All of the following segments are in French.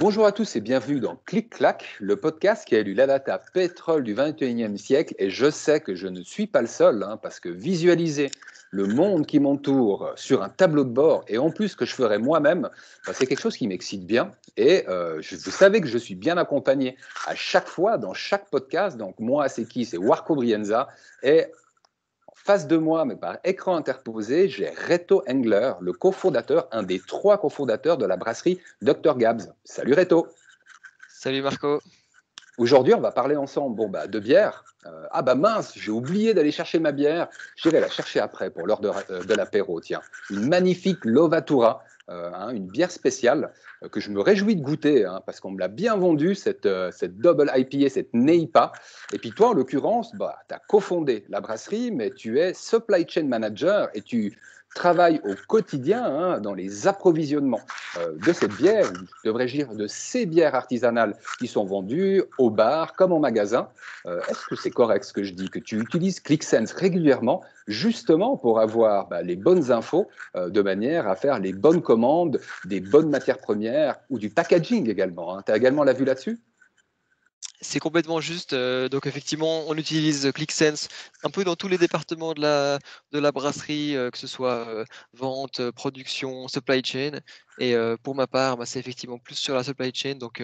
Bonjour à tous et bienvenue dans Clic Clac, le podcast qui a élu la data pétrole du 21e siècle. Et je sais que je ne suis pas le seul, hein, parce que visualiser le monde qui m'entoure sur un tableau de bord, et en plus que je ferai moi-même, bah, c'est quelque chose qui m'excite bien. Et euh, vous savez que je suis bien accompagné à chaque fois dans chaque podcast. Donc moi, c'est qui? C'est Warco Brienza. Et face de moi, mais par écran interposé, j'ai Reto Engler, le cofondateur, un des trois cofondateurs de la brasserie Dr Gabs. Salut Reto. Salut Marco. Aujourd'hui, on va parler ensemble bon, bah, de bière. Euh, ah bah mince, j'ai oublié d'aller chercher ma bière. J'irai la chercher après pour l'heure de, euh, de l'apéro. Tiens, une magnifique Lovatura hein, une bière spéciale euh, que je me réjouis de goûter hein, parce qu'on me l'a bien vendue, cette, euh, cette double IPA, cette NEIPA. Et puis toi, en l'occurrence, bah, tu as cofondé la brasserie, mais tu es supply chain manager et tu travaille au quotidien hein, dans les approvisionnements euh, de cette bière, devrais-je dire de ces bières artisanales qui sont vendues au bar comme en magasin. Euh, est-ce que c'est correct ce que je dis, que tu utilises ClickSense régulièrement justement pour avoir bah, les bonnes infos euh, de manière à faire les bonnes commandes, des bonnes matières premières ou du packaging également hein? Tu as également la vue là-dessus? C'est complètement juste. Euh, donc effectivement, on utilise ClickSense un peu dans tous les départements de la, brasserie, euh, que ce soit euh, vente, production, supply chain. Et pour ma part, bah, c'est effectivement plus sur la supply chain, donc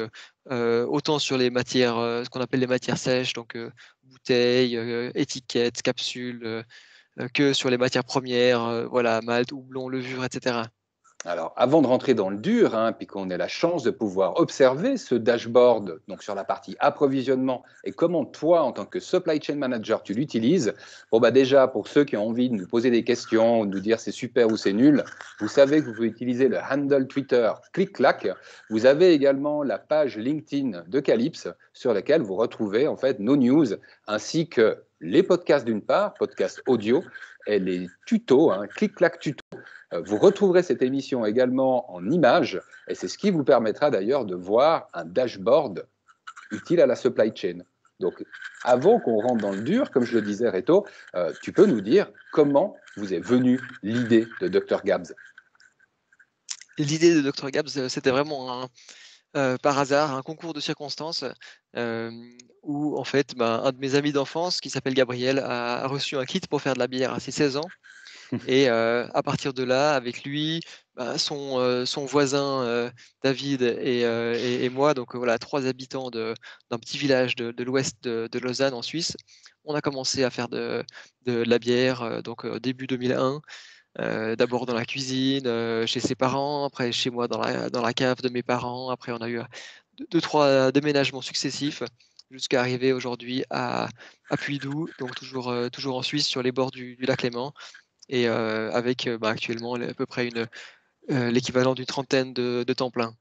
autant sur les matières, ce qu'on appelle les matières sèches, donc bouteilles, étiquettes, capsules, que sur les matières premières, voilà, malt, houblon, levure, etc. Alors, avant de rentrer dans le dur, hein, puis qu'on ait la chance de pouvoir observer ce dashboard, donc sur la partie approvisionnement, et comment toi, en tant que supply chain manager, tu l'utilises, bon, bah déjà, pour ceux qui ont envie de nous poser des questions, de nous dire c'est super ou c'est nul, vous savez que vous pouvez utiliser le handle Twitter clic-clac. Vous avez également la page LinkedIn de Calypse, sur laquelle vous retrouvez en fait nos news, ainsi que les podcasts d'une part, podcasts audio, et les tutos, hein, clic-clac tuto. Euh, vous retrouverez cette émission également en images, et c'est ce qui vous permettra d'ailleurs de voir un dashboard utile à la supply chain. Donc, avant qu'on rentre dans le dur, comme je le disais, Reto, euh, tu peux nous dire comment vous est venue l'idée de Dr. Gabs? L'idée de Dr. Gabs, euh, c'était vraiment par hasard un concours de circonstances où, en fait, ben, un de mes amis d'enfance, qui s'appelle Gabriel, a, reçu un kit pour faire de la bière à ses 16 ans. Et à partir de là, avec lui, bah, son, son, voisin David et, moi, donc voilà, trois habitants d'un petit village de, l'ouest de, Lausanne en Suisse, on a commencé à faire de, la bière donc début 2001. D'abord dans la cuisine, chez ses parents, après chez moi dans la, dans la cave de mes parents. Après, on a eu deux, trois déménagements successifs jusqu'à arriver aujourd'hui à, à Puydou, donc toujours, toujours en Suisse, sur les bords du, du lac Léman et euh, avec euh, bah, actuellement à peu près euh, l'équivalent d'une trentaine de, temps plein.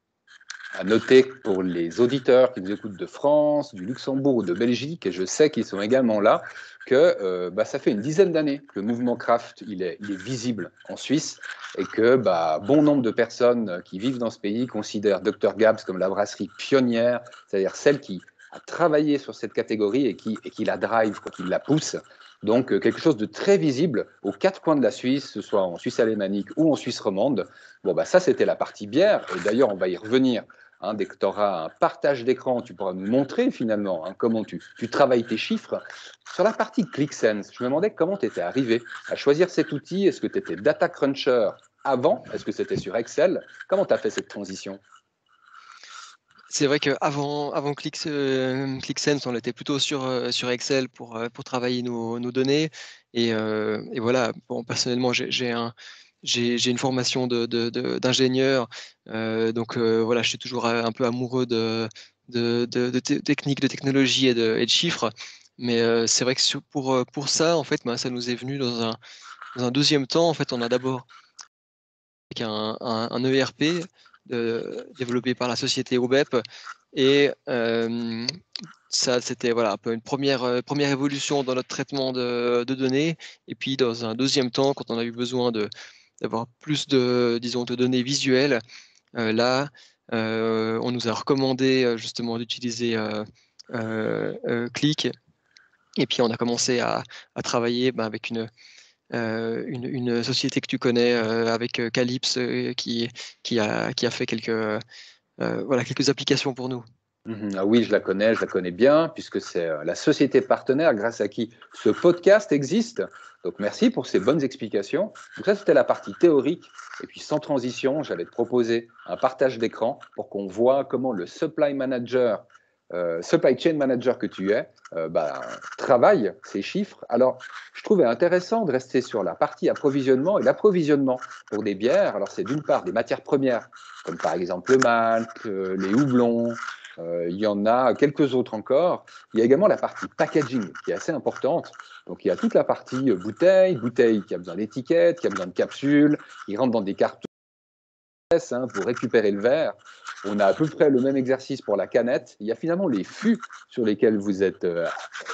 À noter pour les auditeurs qui nous écoutent de France, du Luxembourg ou de Belgique, et je sais qu'ils sont également là, que bah, ça fait une dizaine d'années que le mouvement craft il est, visible en Suisse et que bah, bon nombre de personnes qui vivent dans ce pays considèrent Dr Gabs comme la brasserie pionnière, c'est-à-dire celle qui a travaillé sur cette catégorie et qui, et qui la drive, qui la pousse. Donc euh, quelque chose de très visible aux quatre coins de la Suisse, ce soit en Suisse alémanique ou en Suisse romande. Bon, bah, ça, c'était la partie bière. Et d'ailleurs, on va y revenir. Hein, dès que tu auras un partage d'écran, tu pourras nous montrer finalement hein, comment tu, tu, travailles tes chiffres. Sur la partie ClickSense, je me demandais comment tu étais arrivé à choisir cet outil. Est-ce que tu étais data cruncher avant? Est-ce que c'était sur Excel? Comment tu as fait cette transition? C'est vrai qu'avant avant euh, ClickSense, on était plutôt sur, euh, Excel pour, euh, pour travailler nos, données. Et, voilà, personnellement, j'ai un, une formation d'ingénieur. Donc voilà, je suis toujours un peu amoureux de, techniques, de technologie et de, chiffres. Mais c'est vrai que pour, ça, en fait, ben, ça nous est venu dans un, deuxième temps. En fait, on a d'abord un ERP développé par la société OBEP. Et ça, c'était voilà, un peu une première, euh, première évolution dans notre traitement de, données. Et puis, dans un deuxième temps, quand on a eu besoin d'avoir plus de, disons, de données visuelles, euh, là, euh, on nous a recommandé justement d'utiliser Click. Et puis, on a commencé à, travailler ben, avec une, euh, une, société que tu connais euh, avec euh, Calypse qui, qui, a, qui a fait quelques, voilà, quelques applications pour nous. Mhm. Ah oui, je la connais, je la connais bien, puisque c'est la société partenaire grâce à qui ce podcast existe. Donc merci pour ces bonnes explications. Donc ça, c'était la partie théorique. Et puis sans transition, j'allais te proposer un partage d'écran pour qu'on voit comment le supply manager, euh, supply chain manager que tu es, euh, bah, travaille ces chiffres. Alors, je trouvais intéressant de rester sur la partie approvisionnement et l'approvisionnement pour des bières. Alors, c'est d'une part des matières premières, comme par exemple le malt, les houblons, euh, il y en a quelques autres encore. Il y a également la partie packaging qui est assez importante. Donc il y a toute la partie euh, bouteille, bouteille qui a besoin d'étiquettes, qui a besoin de capsules, qui rentre dans des cartons hein, pour récupérer le verre. On a à peu près le même exercice pour la canette. Il y a finalement les fûts sur lesquels vous êtes euh,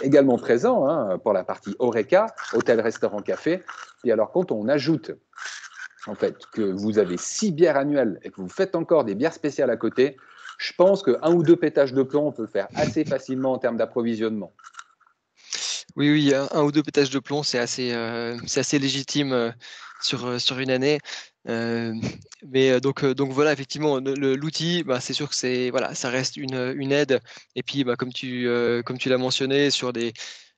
également présent hein, pour la partie Oreca, hôtel, restaurant, café. Et alors quand on ajoute en fait que vous avez six bières annuelles et que vous faites encore des bières spéciales à côté, je pense qu'un ou deux pétages de plomb, on peut faire assez facilement en termes d'approvisionnement. Oui, oui, un, ou deux pétages de plomb, c'est assez, euh, légitime euh, sur une année. Mais donc, donc voilà, effectivement, l'outil, bah, c'est sûr que c'est voilà, ça reste une, une aide. Et puis, bah, comme tu, comme tu l'as mentionné, sur des,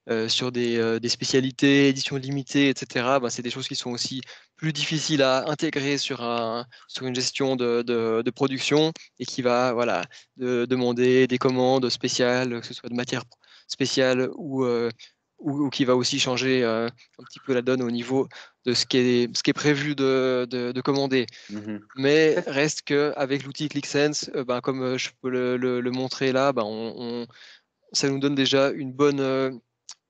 euh, sur euh, des, spécialités, éditions limitées, etc., bah, c'est des choses qui sont aussi plus difficiles à intégrer sur, un, sur une gestion de, production et qui va voilà, demander des commandes spéciales, que ce soit de matière spéciale ou, euh, ou, qui va aussi changer un petit peu la donne au niveau de ce qui est, ce qui est prévu de, commander. Mmh Mais reste qu'avec l'outil ClickSense, ben, comme je peux le, montrer là, ben, on, ça nous donne déjà une bonne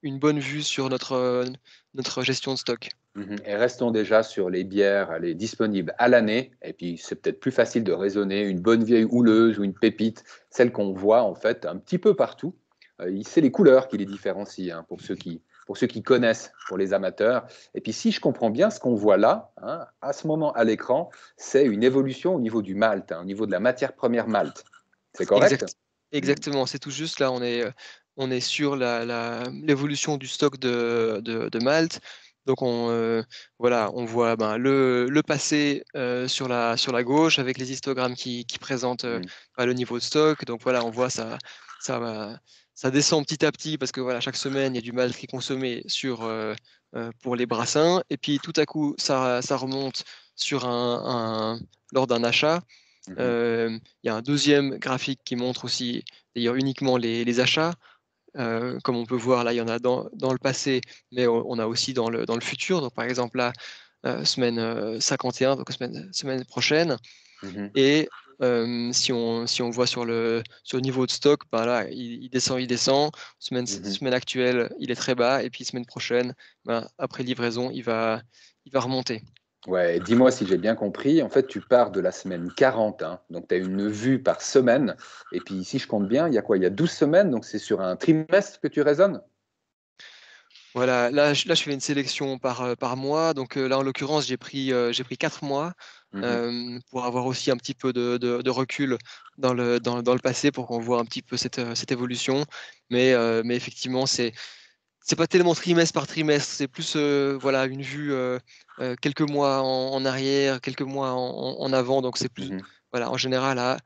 une bonne vue sur notre, euh, notre gestion de stock. Mhm. Et restons déjà sur les bières, elle est disponible à l'année. Et puis, c'est peut-être plus facile de raisonner une bonne vieille houleuse ou une pépite, celle qu'on voit en fait un petit peu partout. Euh, c'est les couleurs qui les différencient hein, pour, ceux qui, pour ceux qui connaissent, pour les amateurs. Et puis, si je comprends bien, ce qu'on voit là, hein, à ce moment à l'écran, c'est une évolution au niveau du malt, hein, au niveau de la matière première malt. C'est correct? Exactement, c'est tout juste là, on est, euh, on est sur l'évolution du stock de, de, Malte. Donc on, euh, voilà, on voit ben, le, passé euh, sur, la, sur la gauche avec les histogrammes qui, présentent euh, mmh. ben, le niveau de stock. Donc voilà, on voit ça, ça, ça descend petit à petit parce que voilà, chaque semaine, il y a du malt qui est consommé sur, pour les brassins. Et puis tout à coup, ça, ça remonte sur un, lors d'un achat. Mmh il y a un deuxième graphique qui montre aussi d'ailleurs uniquement les, les achats. Euh, comme on peut voir, là, il y en a dans, dans le passé, mais on, a aussi dans le, dans le futur. Donc, par exemple, là, euh, semaine 51, euh, donc semaine, semaine prochaine. Mmh Et si, on, si on voit sur le, sur le niveau de stock, ben là, il, descend, il descend. Semaine, mmh semaine actuelle, il est très bas. Et puis, semaine prochaine, ben, après livraison, il va, il va remonter. Ouais, dis-moi si j'ai bien compris. En fait, tu pars de la semaine 40, hein. donc tu as une vue par semaine. Et puis, si je compte bien, il y a quoi? Il y a 12 semaines, donc c'est sur un trimestre que tu raisonnes? Voilà, là, je, là, je fais une sélection par, euh, par mois. Donc euh, là, en l'occurrence, j'ai pris, euh, j'ai pris 4 mois mmh pour avoir aussi un petit peu de, de, recul dans le, dans, dans, le passé pour qu'on voit un petit peu cette, cette évolution. Mais, mais effectivement, c'est c'est pas tellement trimestre par trimestre, c'est plus euh, voilà une vue euh, euh, quelques mois en, arrière, quelques mois en, avant. Donc c'est plus mmh voilà en général à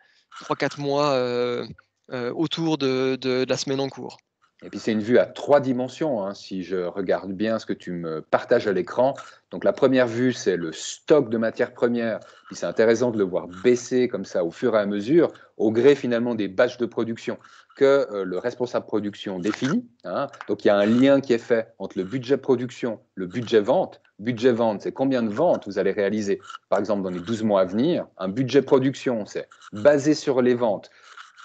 3-4 mois autour de, de, la semaine en cours. Et puis c'est une vue à trois dimensions, hein, si je regarde bien ce que tu me partages à l'écran. Donc la première vue, c'est le stock de matières premières. Puis c'est intéressant de le voir baisser comme ça au fur et à mesure, au gré finalement des batchs de production que euh, le responsable production définit. Hein. Donc il y a un lien qui est fait entre le budget production, le budget vente. Budget vente, c'est combien de ventes vous allez réaliser, par exemple, dans les 12 mois à venir. Un budget production, c'est basé sur les ventes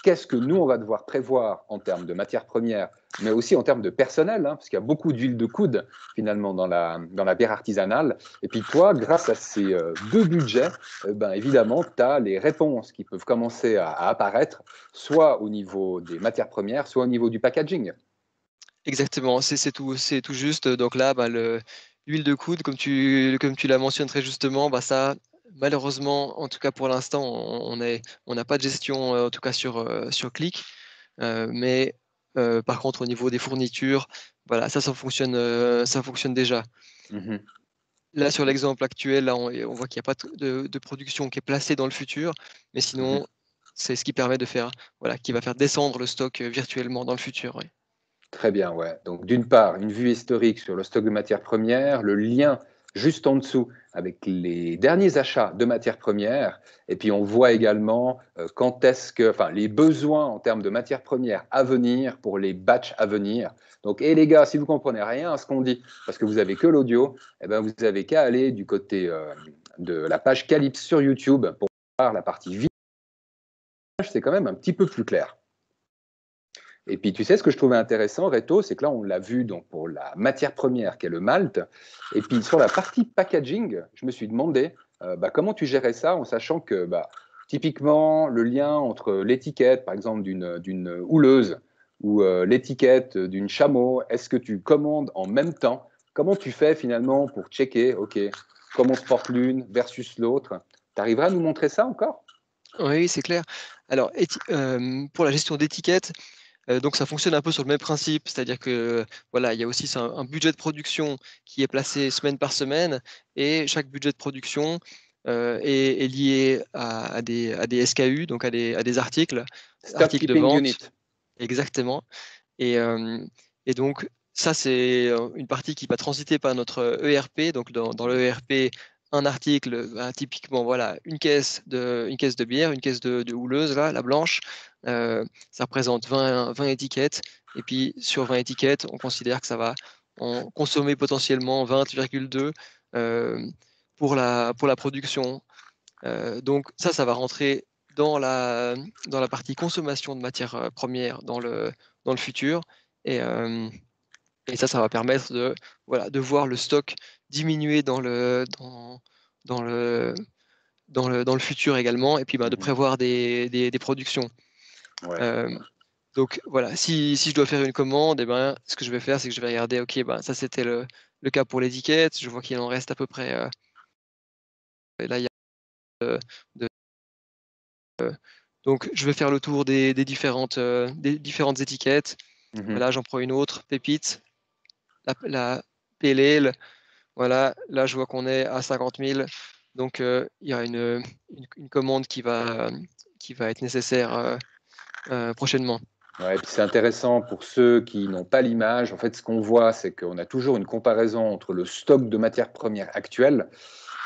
qu'est-ce que nous, on va devoir prévoir en termes de matières premières, mais aussi en termes de personnel, hein, parce qu'il y a beaucoup d'huile de coude finalement dans la, dans la bière artisanale. Et puis toi, grâce à ces euh, deux budgets, euh, ben, évidemment, tu as les réponses qui peuvent commencer à, apparaître, soit au niveau des matières premières, soit au niveau du packaging. Exactement, c'est tout, tout juste. Donc là, ben, l'huile de coude, comme tu, comme tu l'as mentionné très justement, bah, ça malheureusement, en tout cas pour l'instant, on n'a on pas de gestion, euh, en tout cas sur, euh, sur Click. Euh, mais par contre, au niveau des fournitures, voilà, ça, ça fonctionne, ça fonctionne déjà. Mmh là, sur l'exemple actuel, là, on, voit qu'il n'y a pas de, production qui est placée dans le futur, mais sinon, mmh c'est ce qui permet de faire, voilà, qui va faire descendre le stock virtuellement dans le futur. Très bien, ouais. Donc d'une part, une vue historique sur le stock de matières premières, le lien juste en dessous avec les derniers achats de matières premières. Et puis on voit également euh, quand est-ce que, enfin, les besoins en termes de matières premières à venir pour les batchs à venir. Donc, et les gars, si vous comprenez rien à ce qu'on dit, parce que vous avez que l'audio, eh ben, vous avez qu'à aller du côté euh, de la page Calypse sur YouTube pour voir la partie vidéo. C'est quand même un petit peu plus clair. Et puis, tu sais, ce que je trouvais intéressant, Reto, c'est que là, on l'a vu donc, pour la matière première qui est le malt. Et puis, sur la partie packaging, je me suis demandé euh, bah, comment tu gérais ça en sachant que, bah, typiquement, le lien entre l'étiquette, par exemple, d'une houleuse ou euh, l'étiquette d'une chameau, est-ce que tu commandes en même temps? Comment tu fais finalement pour checker, OK, comment se porte l'une versus l'autre? Tu arriveras à nous montrer ça encore? Oui, c'est clair. Alors, euh, pour la gestion d'étiquette, donc ça fonctionne un peu sur le même principe, c'est-à-dire que voilà, il y a aussi un, budget de production qui est placé semaine par semaine, et chaque budget de production euh, est, lié à, des, à, des, SKU, donc à des, à des articles, articles de vente. Unit. Exactement. Et, euh, et donc ça, c'est une partie qui va transiter par notre ERP. Donc dans, dans l'ERP, un article, bah, typiquement voilà, une caisse de, une caisse de bière, une caisse de, houleuse, là, la blanche, euh, ça représente 20, 20, étiquettes. Et puis sur 20 étiquettes, on considère que ça va en consommer potentiellement 20,2 euh, pour, la, pour la production. Euh, donc ça, ça va rentrer dans la, dans la partie consommation de matières premières dans le, dans le futur. Et, et ça, ça va permettre de, voilà, de voir le stock diminuer dans le, dans, dans le, dans le, dans le futur également, et puis bah, de mmh prévoir des, des, des productions. Euh, donc voilà, si, si, je dois faire une commande, et eh ben, ce que je vais faire, c'est que je vais regarder, ok, ben, ça c'était le, le, cas pour l'étiquette, je vois qu'il en reste à peu près. Euh, là, il y a euh, de, donc je vais faire le tour des, des différentes, des différentes étiquettes. Mmh là, j'en prends une autre, pépite, la, la PLL. Voilà, là, je vois qu'on est à 50 000. Donc, il y a une, commande qui va, être nécessaire euh, prochainement. Ouais, c'est intéressant pour ceux qui n'ont pas l'image. En fait, ce qu'on voit, c'est qu'on a toujours une comparaison entre le stock de matières premières actuelles,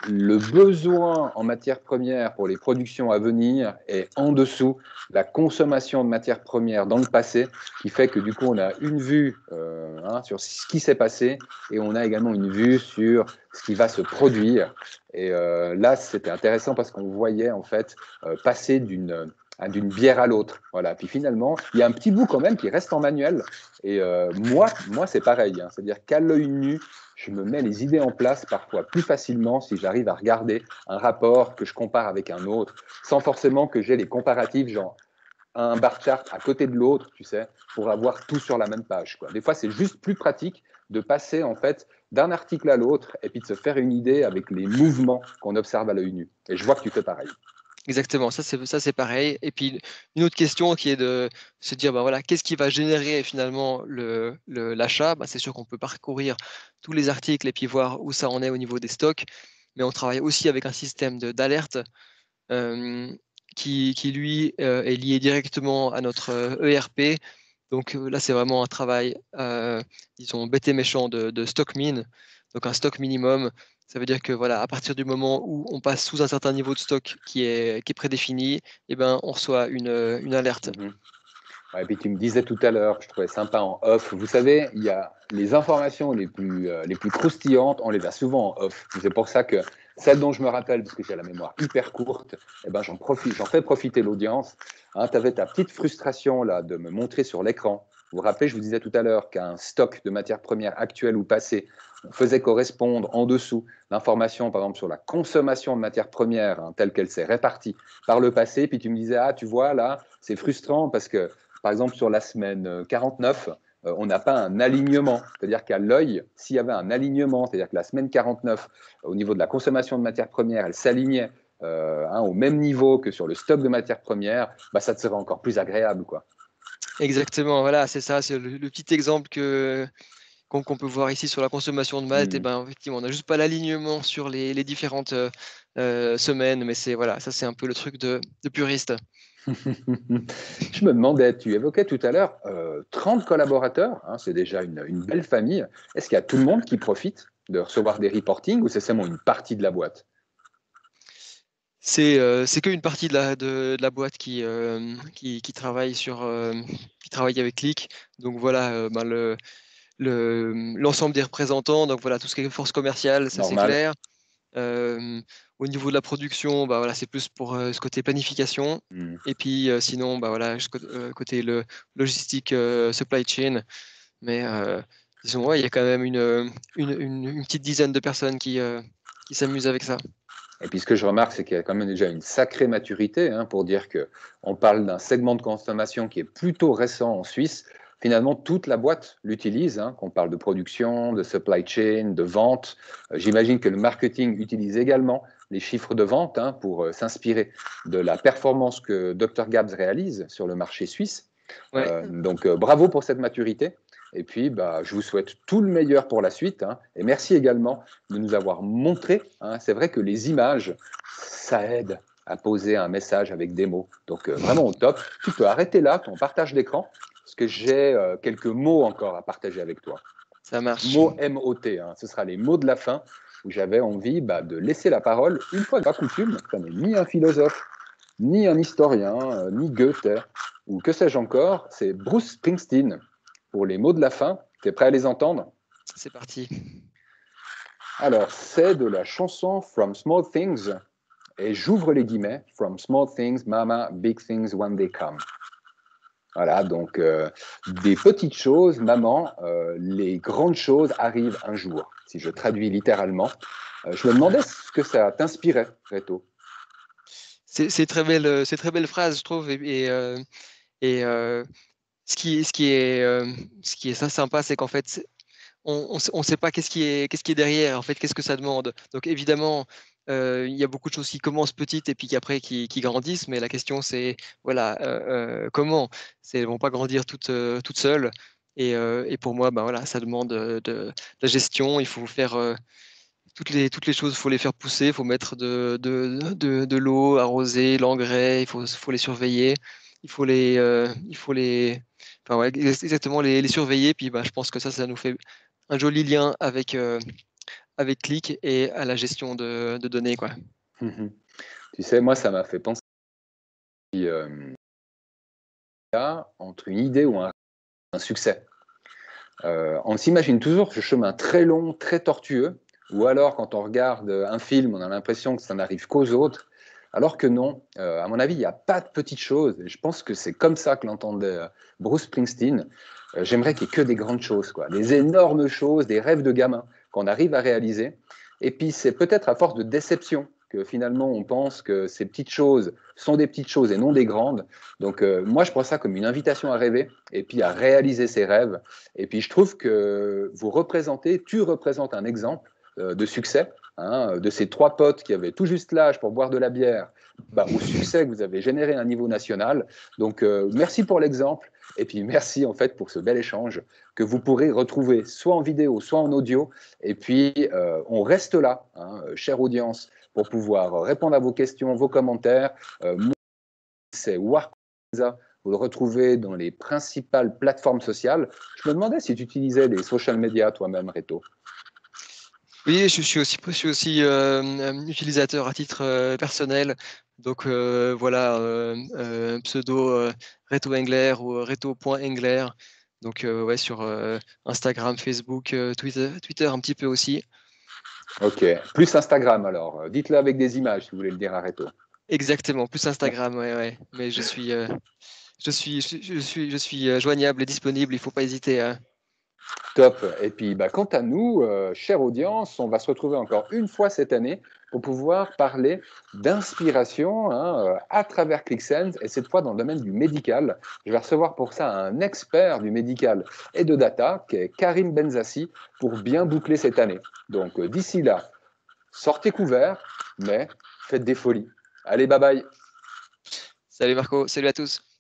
le besoin en matières premières pour les productions à venir et en dessous la consommation de matières premières dans le passé, qui fait que du coup on a une vue euh, hein, sur ce qui s'est passé et on a également une vue sur ce qui va se produire. Et euh, là, c'était intéressant parce qu'on voyait en fait passer d'une Hein, d'une bière à l'autre. Voilà. Puis finalement, il y a un petit bout quand même qui reste en manuel. Et euh, moi, moi c'est pareil. Hein. C'est-à-dire qu'à l'œil nu, je me mets les idées en place parfois plus facilement si j'arrive à regarder un rapport que je compare avec un autre, sans forcément que j'ai les comparatifs, genre un bar chart à côté de l'autre, tu sais, pour avoir tout sur la même page. Des fois, c'est juste plus pratique de passer en fait d'un article à l'autre et puis de se faire une idée avec les mouvements qu'on observe à l'œil nu. Et je vois que tu fais pareil. Exactement, ça c'est ça c'est pareil. Et puis une autre question qui est de se dire bah voilà qu'est-ce qui va générer finalement le l'achat? Bah, c'est sûr qu'on peut parcourir tous les articles et puis voir où ça en est au niveau des stocks, mais on travaille aussi avec un système d'alerte qui, qui, lui euh, est lié directement à notre ERP. Euh, e Donc euh, là c'est vraiment un travail disons bête et méchant de, de stock min, donc un stock minimum ça veut dire que voilà, à partir du moment où on passe sous un certain niveau de stock qui est, qui est prédéfini, eh ben, on reçoit une, une alerte. Mhm. et puis tu me disais tout à l'heure, je trouvais sympa en off, vous savez, il y a les informations les plus, euh, les plus croustillantes, on les a souvent en off. C'est pour ça que celle dont je me rappelle, parce que j'ai la mémoire hyper courte, eh ben, j'en profite, fais profiter l'audience. Hein, tu avais ta petite frustration là de me montrer sur l'écran. Vous vous rappelez, je vous disais tout à l'heure qu'un stock de matières premières actuelles ou passées faisait correspondre en dessous l'information, par exemple, sur la consommation de matières premières hein, telle qu'elle s'est répartie par le passé. Puis tu me disais, ah, tu vois, là, c'est frustrant parce que, par exemple, sur la semaine 49, euh, euh, on n'a pas un alignement. C'est-à-dire qu'à l'œil, s'il y avait un alignement, c'est-à-dire que la semaine 49, au niveau de la consommation de matières premières, elle s'alignait euh, hein, au même niveau que sur le stock de matières premières, bah, ça te serait encore plus agréable. quoi. Exactement, voilà, c'est ça, c'est le, petit exemple que, qu'on peut voir ici sur la consommation de malt, et mmh. ben, effectivement, on n'a juste pas l'alignement sur les, différentes semaines, mais c'est voilà, ça c'est un peu le truc de, puriste. Je me demandais, tu évoquais tout à l'heure 30 collaborateurs, hein, c'est déjà une, une, belle famille. Est-ce qu'il y a tout le monde qui profite de recevoir des reportings ou c'est seulement une partie de la boîte? C'est euh, qu'une partie de la, de, la boîte qui, euh, qui, qui, travaille sur euh, qui travaille avec Click. Donc voilà, euh, ben le l'ensemble des représentants. Donc voilà, tout ce qui est force commerciale, ça c'est clair. au niveau de la production, bah voilà, c'est plus pour ce côté planification. Mmh. Et puis sinon, bah voilà, côté le logistique, supply chain. Mais disons, ouais, il y a quand même une, une, une, petite dizaine de personnes qui, qui s'amusent avec ça. Et puis ce que je remarque, c'est qu'il y a quand même déjà une sacrée maturité hein, pour dire qu'on parle d'un segment de consommation qui est plutôt récent en Suisse. Finalement, toute la boîte l'utilise, hein, qu'on parle de production, de supply chain, de vente. Euh, j'imagine que le marketing utilise également les chiffres de vente hein, pour euh, s'inspirer de la performance que Dr. Gabs réalise sur le marché suisse. Euh, donc bravo pour cette maturité. Et puis, bah, je vous souhaite tout le meilleur pour la suite. Hein. et merci également de nous avoir montré. Hein. c'est vrai que les images, ça aide à poser un message avec des mots. Donc, euh, vraiment au top. Tu peux arrêter là ton partage d'écran, parce que j'ai euh, quelques mots encore à partager avec toi. Ça marche. Mots M-O-T. Hein. ce sera les mots de la fin, où j'avais envie bah, de laisser la parole, une fois de la coutume. Ça n'est ni un philosophe, ni un historien, euh, ni Goethe, ou que sais-je encore. C'est Bruce Springsteen pour les mots de la fin. Tu es prêt à les entendre? C'est parti. Alors, c'est de la chanson From Small Things, et j'ouvre les guillemets, From Small Things, Mama, Big Things When They Come. Voilà, donc euh, des petites choses, maman, euh, les grandes choses arrivent un jour, si je traduis littéralement. Euh, je me demandais ce que ça t'inspirait, Reto. C'est très belle, c'est très belle phrase, je trouve, et, ce qui, est, ce ça sympa, c'est qu'en fait, on ne sait pas qu'est-ce qui, est, qu'est-ce qui est derrière, en fait, qu'est-ce que ça demande. Donc évidemment, il y a beaucoup de choses qui commencent petites et puis après qui, qui, grandissent, mais la question c'est, voilà, comment? Elles ne vont pas grandir toutes, toutes seules. Et, pour moi, ben voilà, ça demande de, la gestion. Il faut faire toutes les, toutes les choses, il faut les faire pousser, il faut mettre de, de, de, l'eau, arroser, l'engrais, il faut, faut les surveiller, il faut les, il faut les, enfin, exactement les, surveiller. Puis bah, je pense que ça, ça nous fait un joli lien avec, avec Click et à la gestion de, données. Quoi. Mmh tu sais, moi, ça m'a fait penser euh, entre une idée ou un, succès. Euh, on s'imagine toujours ce chemin très long, très tortueux, ou alors quand on regarde un film, on a l'impression que ça n'arrive qu'aux autres. Alors que non, euh, à mon avis, il n'y a pas de petites choses. je pense que c'est comme ça que l'entendait euh, Bruce Springsteen. J'aimerais qu'il n'y ait que des grandes choses, quoi, des énormes choses, des rêves de gamin qu'on arrive à réaliser. Et puis c'est peut-être à force de déception que finalement on pense que ces petites choses sont des petites choses et non des grandes. Donc moi je prends ça comme une invitation à rêver et puis à réaliser ses rêves. Et puis je trouve que vous représentez, tu représentes un exemple de succès Hein, de ces trois potes qui avaient tout juste l'âge pour boire de la bière, bah, au succès que vous avez généré à un niveau national. Donc, euh, merci pour l'exemple. Et puis, merci en fait pour ce bel échange que vous pourrez retrouver soit en vidéo, soit en audio. Et puis, euh, on reste là, hein, chère audience, pour pouvoir répondre à vos questions, vos commentaires. Euh, c'est Warza. Vous le retrouvez dans les principales plateformes sociales. Je me demandais si tu utilisais les social media toi-même, Reto. Oui, je suis aussi, je suis aussi euh, utilisateur à titre euh, personnel. Donc euh, voilà, pseudo Reto Engler ou Reto.engler. Donc ouais, sur Instagram, Facebook, Twitter, Twitter un petit peu aussi. Ok, plus Instagram alors. Dites-le avec des images si vous voulez le dire à Reto. Exactement, plus Instagram, ouais, ouais. Mais je suis, je suis, je suis, je suis joignable et disponible. Il ne faut pas hésiter. à Top. Et puis, bah, quant à nous, euh, chère audience, on va se retrouver encore une fois cette année pour pouvoir parler d'inspiration hein, euh, à travers ClickSense et cette fois dans le domaine du médical. Je vais recevoir pour ça un expert du médical et de data qui est Karim Benzassi pour bien boucler cette année. Donc, euh, d'ici là, sortez couverts, mais faites des folies. Allez, bye bye. Salut Marco, salut à tous.